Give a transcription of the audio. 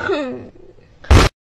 哼